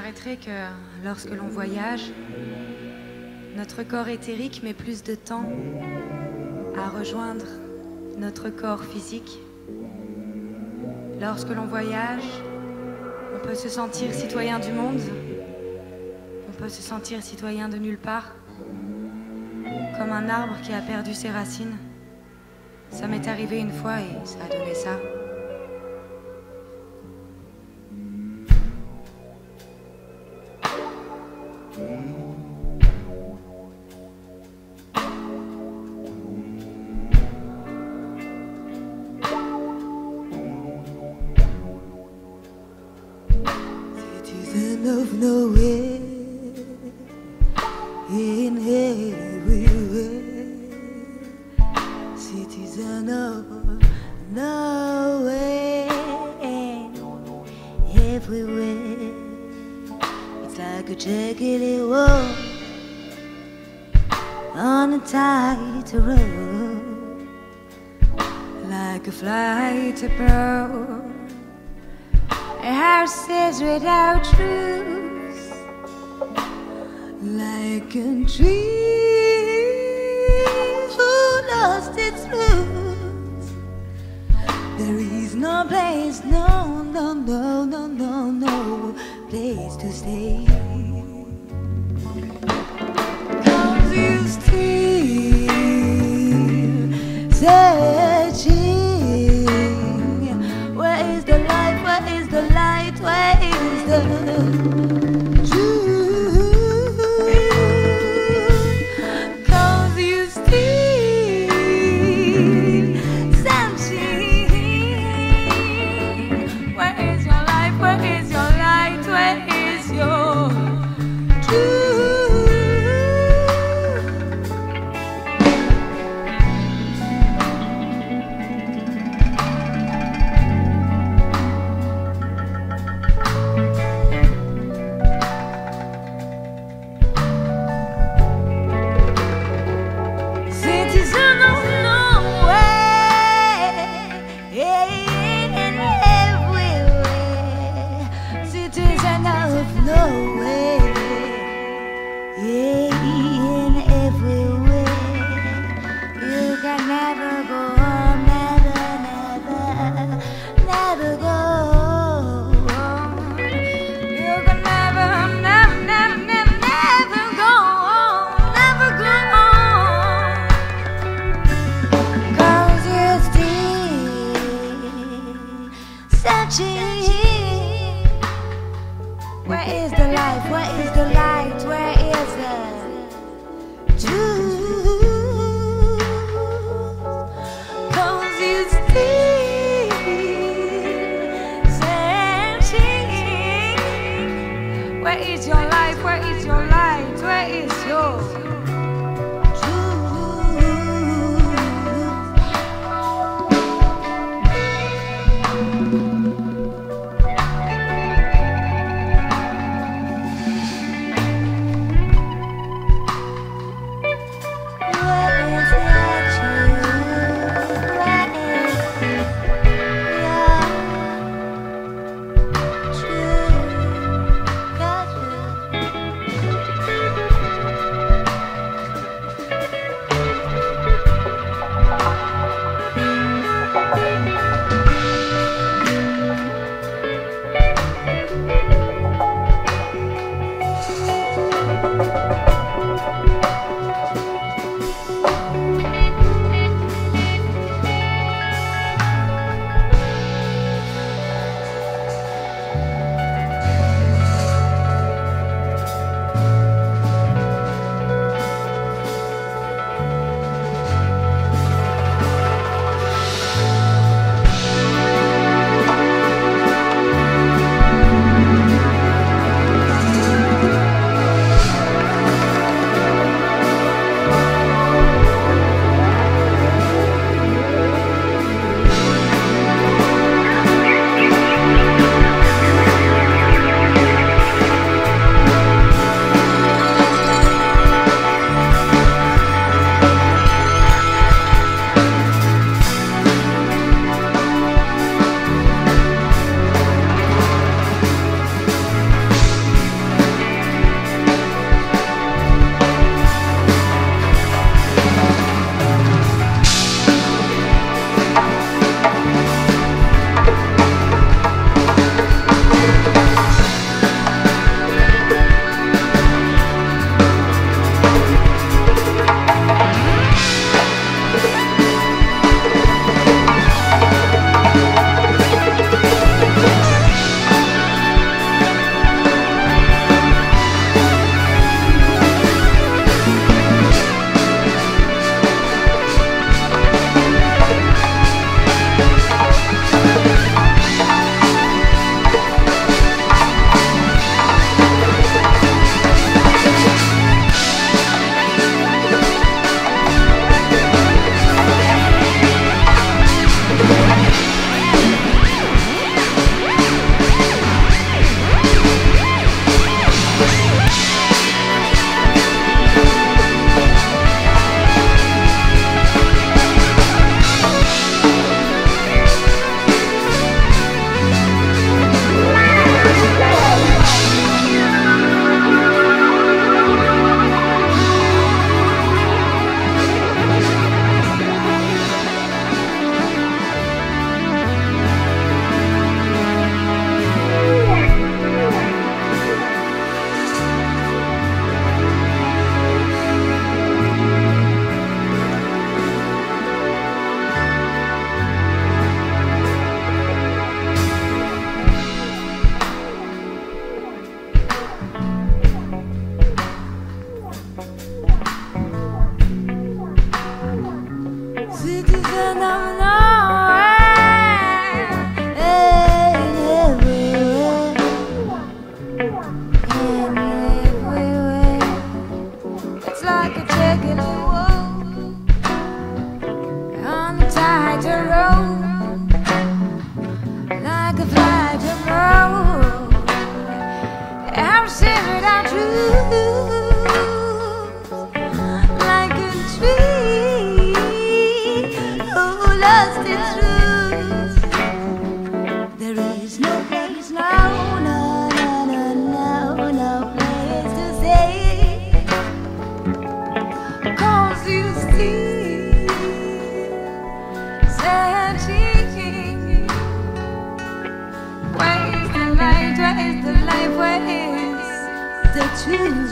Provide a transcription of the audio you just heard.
paraîtrait que lorsque l'on voyage, notre corps éthérique met plus de temps à rejoindre notre corps physique. Lorsque l'on voyage, on peut se sentir citoyen du monde, on peut se sentir citoyen de nulle part, comme un arbre qui a perdu ses racines. Ça m'est arrivé une fois et ça a donné ça. Of nowhere, in everywhere. Citizen of nowhere, everywhere. It's like a jagged wall. On a tight road, Like a flight abroad, houses without truth. like a tree who lost its roots. There is no place, no, no, no, no, no, no place to stay. Where is the life? Where is the light? Where is the truth? Cause you're still searching. Where is your life? Where is your light? Where is your Where's